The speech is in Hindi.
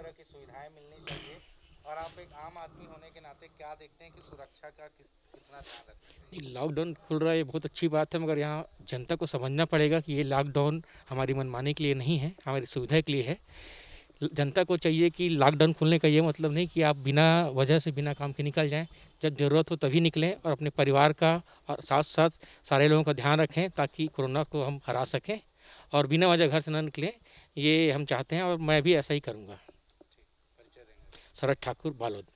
तरह की सुविधाएँ मिलनी चाहिए। और आप एक आम आदमी होने के नाते क्या देखते हैं कि सुरक्षा का किस, कितना ध्यान रखते हैं? लॉकडाउन खुल रहा है बहुत अच्छी बात है, मगर यहाँ जनता को समझना पड़ेगा कि ये लॉकडाउन हमारी मनमानी के लिए नहीं है, हमारी सुविधा के लिए है। जनता को चाहिए कि लॉकडाउन खुलने का ये मतलब नहीं कि आप बिना वजह से, बिना काम के निकल जाएँ। जब ज़रूरत हो तभी निकलें और अपने परिवार का और साथ साथ सारे लोगों का ध्यान रखें, ताकि कोरोना को हम हरा सकें और बिना वजह घर से ना निकलें, ये हम चाहते हैं और मैं भी ऐसा ही करूँगा। शरद ठाकुर बालोद।